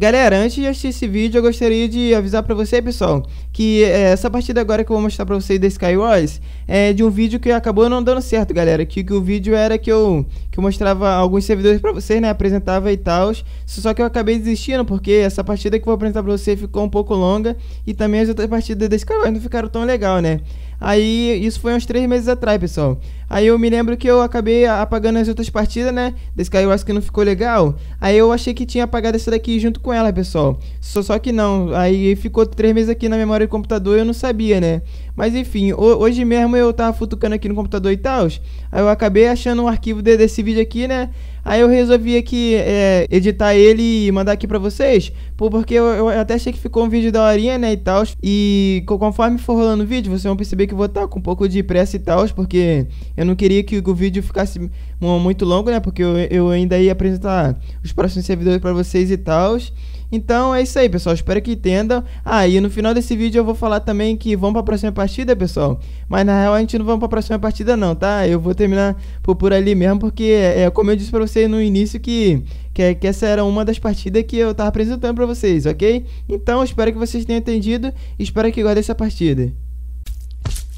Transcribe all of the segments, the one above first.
Galera, antes de assistir esse vídeo, eu gostaria de avisar pra você, pessoal, que é, essa partida agora que eu vou mostrar pra vocês da Skywars é de um vídeo que acabou não dando certo, galera. Que, que o vídeo era que eu, que eu mostrava alguns servidores pra vocês, né, apresentava e tal. Só que eu acabei desistindo, porque essa partida que eu vou apresentar pra você ficou um pouco longa e também as outras partidas da Skywars não ficaram tão legal, né. Aí, isso foi uns três meses atrás, pessoal. Aí eu me lembro que eu acabei apagando as outras partidas, né? Desse Skywars que não ficou legal. Aí eu achei que tinha apagado essa daqui junto com ela, pessoal. Só, só que não. Aí ficou três meses aqui na memória do computador e eu não sabia, né? Mas enfim, hoje mesmo eu tava futucando aqui no computador e tal. Aí eu acabei achando um arquivo de, desse vídeo aqui, né? Aí eu resolvi aqui é, editar ele e mandar aqui pra vocês. Porque eu, eu, até achei que ficou um vídeo da horinha, né? E tal. E conforme for rolando o vídeo, vocês vão perceber que eu vou estar com um pouco de pressa e tal. Porque eu não queria que o vídeo ficasse muito longo, né? Porque eu, eu ainda ia apresentar os próximos servidores pra vocês e tal. Então é isso aí, pessoal. Espero que entendam. Ah, e no final desse vídeo eu vou falar também que vamos para a próxima partida, pessoal. Mas na real a gente não vamos para a próxima partida não, tá? Eu vou terminar por, por ali mesmo, porque é, é como eu disse para vocês no início que, que, que, essa era uma das partidas que eu tava apresentando para vocês, ok? Então espero que vocês tenham entendido e espero que gostem dessa partida.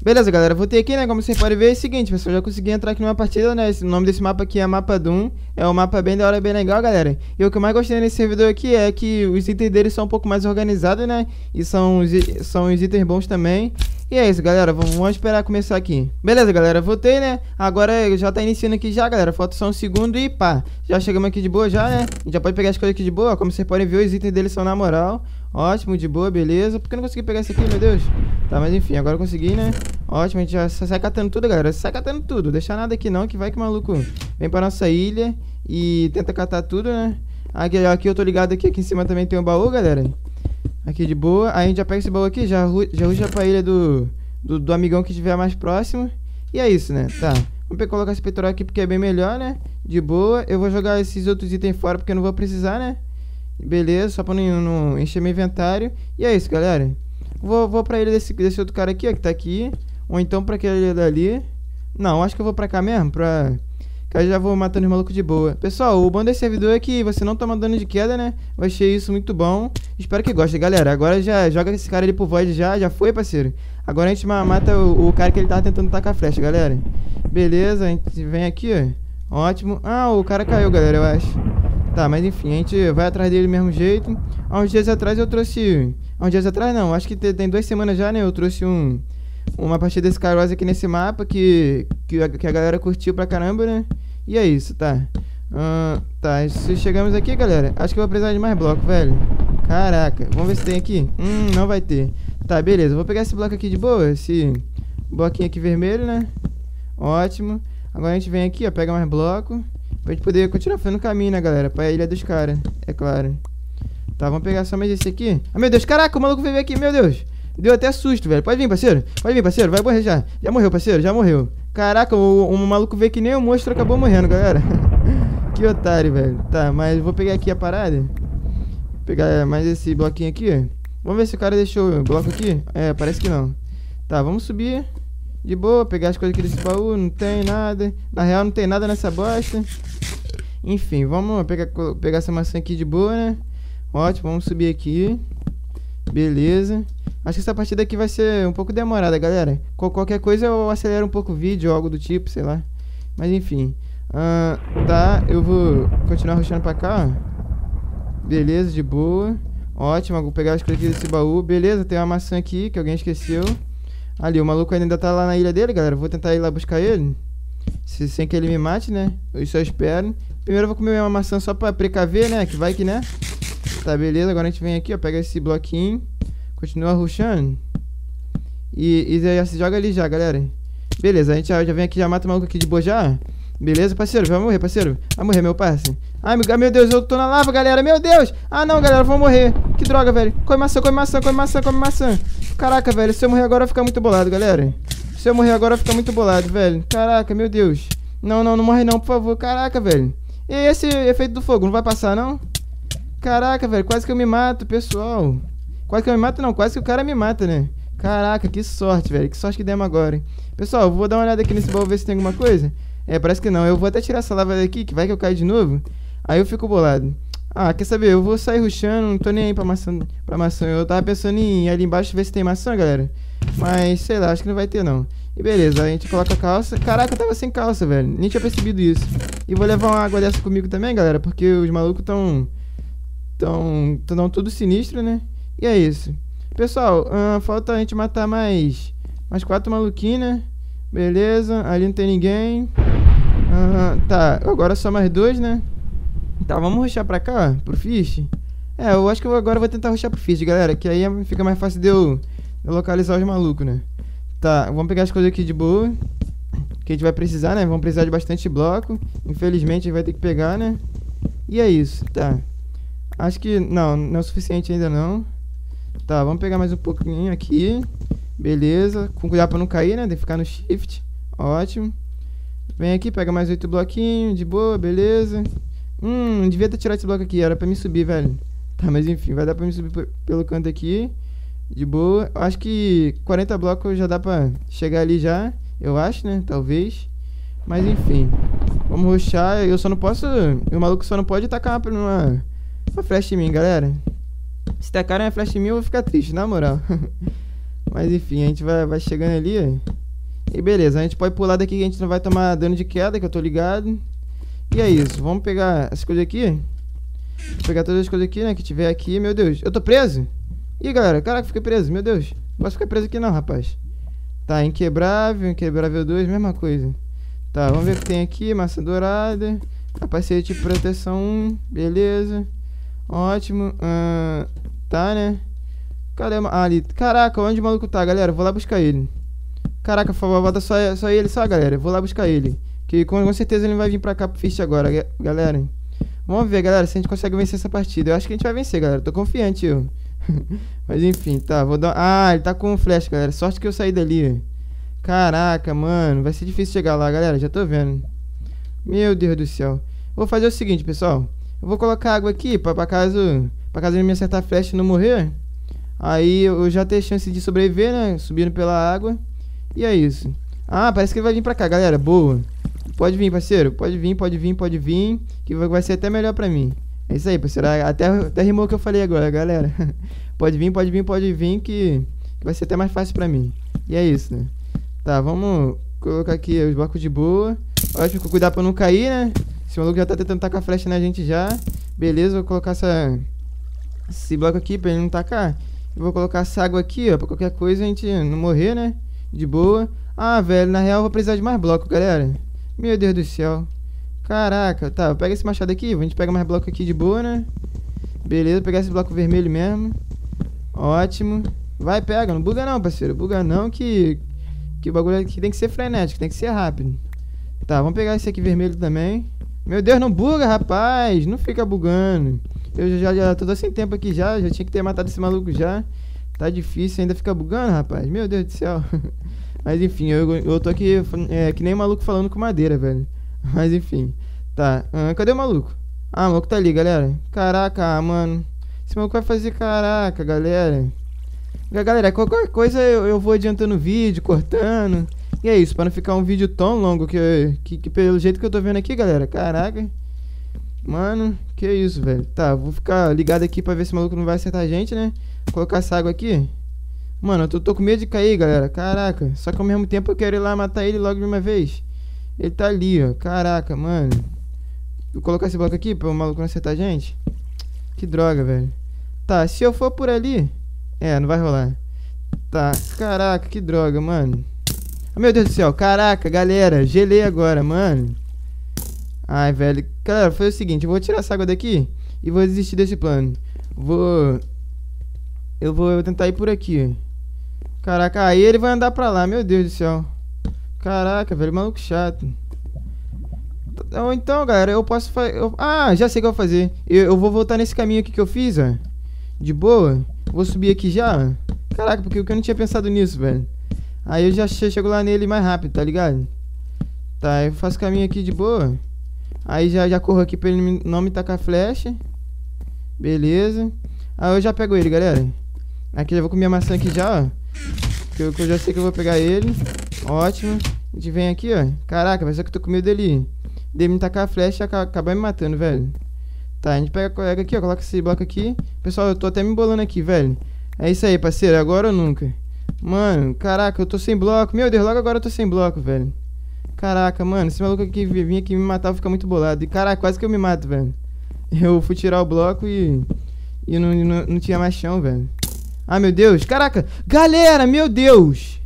Beleza, galera, voltei aqui, né, como vocês podem ver, é o seguinte, pessoal, já consegui entrar aqui numa partida, né, o nome desse mapa aqui é Mapa Doom, é um mapa bem da hora, bem legal, galera, e o que eu mais gostei nesse servidor aqui é que os itens deles são um pouco mais organizados, né, e são são os itens bons também, e é isso, galera, vamos, esperar começar aqui. Beleza, galera, voltei, né? Agora já tá iniciando aqui já, galera. Falta só um segundo e pá. Já chegamos aqui de boa já, né? Já pode pegar as coisas aqui de boa. Como vocês podem ver, os itens deles são na moral. Ótimo, de boa, beleza. Por que eu não consegui pegar esse aqui, meu Deus? Tá, mas enfim, agora eu consegui, né? Ótimo, a gente já sai catando tudo, galera. Sai catando tudo. Deixa nada aqui não, que vai que maluco vem pra nossa ilha e tenta catar tudo, né? Aqui, aqui eu tô ligado aqui, aqui em cima também tem um baú, galera. Aqui de boa. Aí a gente já pega esse baú aqui, já, já ruxa pra ilha do, do, do, amigão que estiver mais próximo. E é isso, né? Tá. Vamos colocar esse peitoral aqui porque é bem melhor, né? De boa. Eu vou jogar esses outros itens fora porque eu não vou precisar, né? Beleza, só pra não, não encher meu inventário. E é isso, galera. Vou, vou pra ilha desse, desse outro cara aqui, ó, que tá aqui. Ou então pra aquela ilha dali. Não, acho que eu vou pra cá mesmo, pra... Que eu já vou matando os malucos de boa. Pessoal, o bom desse servidor é que você não toma dano de queda, né? Eu achei isso muito bom. Espero que gostem, galera. Agora já joga esse cara ali pro Void já. Já foi, parceiro. Agora a gente mata o, o cara que ele tava tentando tacar a flecha, galera. Beleza, a gente vem aqui, ó. Ótimo. Ah, o cara caiu, galera, eu acho. Tá, mas enfim, a gente vai atrás dele do mesmo jeito. Há uns dias atrás eu trouxe... Há uns dias atrás não, acho que tem duas semanas já, né? Eu trouxe um uma partida desse Kairos aqui nesse mapa que, que, a, que a galera curtiu pra caramba, né? E é isso, tá? Uh, tá, se chegamos aqui, galera, acho que eu vou precisar de mais bloco, velho. Caraca, vamos ver se tem aqui. Hum, não vai ter. Tá, beleza, vou pegar esse bloco aqui de boa, esse bloquinho aqui vermelho, né? Ótimo. Agora a gente vem aqui, ó, pega mais bloco. Pra gente poder continuar fazendo caminho, né, galera? Pra ilha dos caras, é claro. Tá, vamos pegar só mais esse aqui. Ah, meu Deus, caraca, o maluco veio aqui, meu Deus. Deu até susto, velho. Pode vir, parceiro. Pode vir, parceiro. Vai morrer já. Já morreu, parceiro. Já morreu. Caraca, o, o maluco veio que nem o monstro acabou morrendo, galera. que otário, velho. Tá, mas vou pegar aqui a parada. Vou pegar mais esse bloquinho aqui. Vamos ver se o cara deixou o bloco aqui. É, parece que não. Tá, vamos subir. De boa, pegar as coisas aqui desse baú. Não tem nada. Na real, não tem nada nessa bosta. Enfim, vamos pegar, pegar essa maçã aqui de boa, né? Ótimo, vamos subir aqui. Beleza. Acho que essa partida aqui vai ser um pouco demorada, galera. Qualquer coisa eu acelero um pouco o vídeo algo do tipo, sei lá. Mas enfim. Uh, tá, eu vou continuar rushando pra cá, ó. Beleza, de boa. Ótimo, vou pegar as coisas desse baú. Beleza, tem uma maçã aqui que alguém esqueceu. Ali, o maluco ainda tá lá na ilha dele, galera. Vou tentar ir lá buscar ele. Se, sem que ele me mate, né? Eu só espero. Primeiro eu vou comer uma maçã só pra precaver, né? Que vai que, né? Tá, beleza. Agora a gente vem aqui, ó. Pega esse bloquinho. Continua rushando. E, e já se joga ali já, galera. Beleza, a gente já, já vem aqui, já mata o maluco aqui de já. Beleza, parceiro? Vai morrer, parceiro. Vai morrer, meu parceiro. Ai, meu Deus, eu tô na lava, galera. Meu Deus. Ah, não, galera, vou morrer. Que droga, velho. Come maçã, come maçã, come maçã, come maçã. Caraca, velho. Se eu morrer agora, fica muito bolado, galera. Se eu morrer agora, fica muito bolado, velho. Caraca, meu Deus. Não, não, não morre não, por favor. Caraca, velho. E esse efeito do fogo, não vai passar, não? Caraca, velho. Quase que eu me mato, pessoal. Quase que eu me mato, não. Quase que o cara me mata, né? Caraca, que sorte, velho. Que sorte que demos agora, hein? Pessoal, eu vou dar uma olhada aqui nesse baú ver se tem alguma coisa. É, parece que não. Eu vou até tirar essa lava daqui, que vai que eu caio de novo. Aí eu fico bolado. Ah, quer saber? Eu vou sair ruxando, não tô nem aí pra maçã, pra maçã. Eu tava pensando em ir ali embaixo ver se tem maçã, galera. Mas, sei lá, acho que não vai ter não. E beleza, a gente coloca a calça. Caraca, eu tava sem calça, velho. Nem tinha percebido isso. E vou levar uma água dessa comigo também, galera. Porque os malucos tão... Tão... Tão tudo sinistro, né? E é isso. Pessoal, uh, falta a gente matar mais... Mais quatro maluquinhos, né? Beleza, ali não tem ninguém. Uh, tá, agora só mais dois, né? Tá, vamos ruxar pra cá, pro Fish. É, eu acho que eu agora vou tentar ruxar pro Fish, galera. Que aí fica mais fácil de eu, de eu localizar os malucos, né? Tá, vamos pegar as coisas aqui de boa. Que a gente vai precisar, né? Vamos precisar de bastante bloco. Infelizmente, a gente vai ter que pegar, né? E é isso, tá. Acho que... Não, não é o suficiente ainda não. Tá, vamos pegar mais um pouquinho aqui. Beleza. Com cuidado pra não cair, né? Tem que ficar no shift. Ótimo. Vem aqui, pega mais oito bloquinhos. De boa, beleza. Hum, devia ter tirado esse bloco aqui. Era pra me subir, velho. Tá, mas enfim. Vai dar pra me subir pelo canto aqui. De boa. Acho que 40 blocos já dá pra chegar ali já. Eu acho, né? Talvez. Mas enfim. Vamos ruxar. Eu só não posso... O maluco só não pode tacar uma, uma flash em mim, galera. Se tacar uma flash em mim, eu vou ficar triste, na moral. Mas enfim, a gente vai, vai chegando ali. E beleza, a gente pode pular daqui que a gente não vai tomar dano de queda, que eu tô ligado. E é isso, vamos pegar as coisas aqui. Vou pegar todas as coisas aqui, né, que tiver aqui. Meu Deus, eu tô preso? Ih, galera, caraca, fiquei preso, meu Deus. Não posso ficar preso aqui não, rapaz. Tá, inquebrável, inquebrável 2, mesma coisa. Tá, vamos ver o que tem aqui. Massa dourada. Capacete de proteção 1, beleza. Ótimo. Uh, tá, né? Cadê? Ah, ali. Caraca, onde o maluco tá, galera? Vou lá buscar ele. Caraca, por favor, bota só, só ele, só, galera. Vou lá buscar ele. Que com, com certeza ele vai vir pra cá pro Fist agora, galera. Vamos ver, galera, se a gente consegue vencer essa partida. Eu acho que a gente vai vencer, galera. Tô confiante, eu. Mas enfim, tá. Vou dar... Ah, ele tá com flash, galera. Sorte que eu saí dali. Caraca, mano. Vai ser difícil chegar lá, galera. Já tô vendo. Meu Deus do céu. Vou fazer o seguinte, pessoal. Eu vou colocar água aqui pra, pra caso... Pra caso ele me acertar flash e não morrer. Aí eu já tenho chance de sobreviver, né? Subindo pela água. E é isso. Ah, parece que ele vai vir pra cá, galera. Boa. Pode vir, parceiro. Pode vir, pode vir, pode vir. Que vai ser até melhor pra mim. É isso aí, parceiro. Até, até rimou o que eu falei agora, galera. pode vir, pode vir, pode vir, que, que vai ser até mais fácil pra mim. E é isso, né? Tá, vamos colocar aqui os blocos de boa. Ótimo, cuidar pra não cair, né? Esse maluco já tá tentando tacar flecha na gente já. Beleza, vou colocar essa, esse bloco aqui pra ele não tacar. Eu vou colocar essa água aqui, ó, pra qualquer coisa a gente não morrer, né? De boa. Ah, velho, na real eu vou precisar de mais bloco, galera. Meu Deus do céu. Caraca, tá, pega esse machado aqui, a gente pega mais bloco aqui de boa, né? Beleza, pegar esse bloco vermelho mesmo. Ótimo. Vai, pega, não buga não, parceiro. Buga não que... Que o bagulho aqui tem que ser frenético, tem que ser rápido. Tá, vamos pegar esse aqui vermelho também. Meu Deus, não buga, rapaz. Não fica bugando. Eu já, já tô sem tempo aqui já, já tinha que ter matado esse maluco já. Tá difícil, ainda fica bugando, rapaz. Meu Deus do céu. Mas enfim, eu, eu tô aqui é, que nem maluco falando com madeira, velho. Mas enfim. Tá, ah, cadê o maluco? Ah, o maluco tá ali, galera. Caraca, mano. Esse maluco vai fazer caraca, galera. Galera, qualquer coisa eu, eu vou adiantando o vídeo, cortando. E é isso, pra não ficar um vídeo tão longo que, que, que pelo jeito que eu tô vendo aqui, galera. Caraca. Mano, que isso, velho. Tá, vou ficar ligado aqui pra ver se o maluco não vai acertar a gente, né? Vou colocar essa água aqui. Mano, eu tô, tô, com medo de cair, galera. Caraca. Só que ao mesmo tempo eu quero ir lá matar ele logo de uma vez. Ele tá ali, ó. Caraca, mano. Vou colocar esse bloco aqui pra o maluco não acertar a gente. Que droga, velho. Tá, se eu for por ali... É, não vai rolar. Tá, caraca, que droga, mano. Oh, meu Deus do céu, caraca, galera. Gelei agora, mano. Ai, velho. Galera, foi o seguinte, eu vou tirar essa água daqui e vou desistir desse plano. Vou... Eu vou tentar ir por aqui. Caraca, aí ele vai andar pra lá, meu Deus do céu. Caraca, velho, maluco chato. Ou então, galera, eu posso fazer... Ah, já sei o que eu vou fazer. Eu, eu, vou voltar nesse caminho aqui que eu fiz, ó. De boa. Vou subir aqui já, Caraca, porque eu não tinha pensado nisso, velho. Aí eu já chego lá nele mais rápido, tá ligado? Tá, eu faço caminho aqui de boa. Aí já, já corro aqui pra ele não me tacar flecha. Beleza. Aí eu já pego ele, galera. Aqui já vou comer a maçã aqui já, ó. Que eu, que eu já sei que eu vou pegar ele. Ótimo. A gente vem aqui, ó. Caraca, mas só que eu tô com medo dele, dele me tacar a flecha e acabar me matando, velho. Tá, a gente pega, pega aqui, ó, coloca esse bloco aqui. Pessoal, eu tô até me embolando aqui, velho. É isso aí, parceiro, agora ou nunca. Mano, caraca, eu tô sem bloco. Meu Deus, logo agora eu tô sem bloco, velho. Caraca, mano, esse maluco aqui vinha aqui me matar, fica muito bolado. E caraca, quase que eu me mato, velho. Eu fui tirar o bloco e. E não, não, não tinha mais chão, velho. Ah, meu Deus. Caraca. Galera, meu Deus.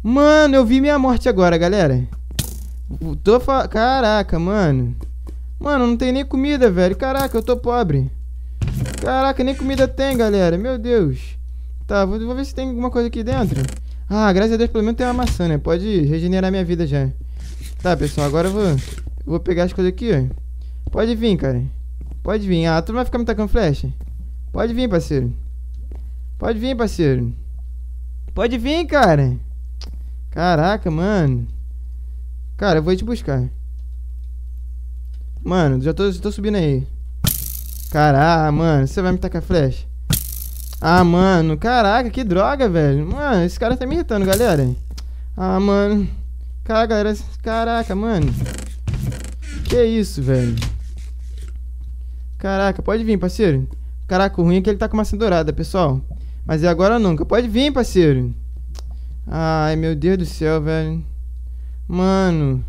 Mano, eu vi minha morte agora, galera. Tô fa... Caraca, mano. Mano, não tem nem comida, velho. Caraca, eu tô pobre. Caraca, nem comida tem, galera. Meu Deus. Tá, vou, vou ver se tem alguma coisa aqui dentro. Ah, graças a Deus, pelo menos tem uma maçã, né? Pode regenerar minha vida já. Tá, pessoal, agora eu vou, vou pegar as coisas aqui, ó. Pode vir, cara. Pode vir. Ah, tu não vai ficar me tacando flecha? Pode vir, parceiro. Pode vir, parceiro. Pode vir, cara. Caraca, mano. Cara, eu vou te buscar. Mano, já tô, já tô subindo aí. Caraca, mano. Você vai me tacar flecha? Ah, mano. Caraca, que droga, velho. Mano, esse cara tá me irritando, galera. Ah, mano. Caraca, galera. Caraca, mano. Que isso, velho. Caraca, pode vir, parceiro. Caraca, o ruim é que ele tá com maçã dourada, pessoal. Mas é agora nunca. Pode vir, parceiro. Ai, meu Deus do céu, velho. Mano.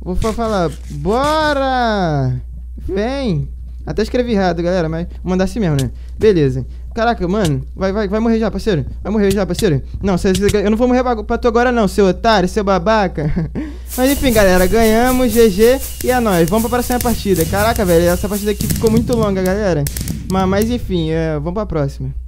Vou falar. Bora! Vem! Até escrevi errado, galera, mas vou mandar assim mesmo, né? Beleza. Caraca, mano, vai, vai, vai morrer já, parceiro. Vai morrer já, parceiro. Não, cê, cê, eu não vou morrer pra tu agora não, seu otário, seu babaca. Mas enfim, galera, ganhamos, GG e é nóis. Vamos pra próxima partida. Caraca, velho, essa partida aqui ficou muito longa, galera. Mas, mas enfim, é, vamos pra próxima.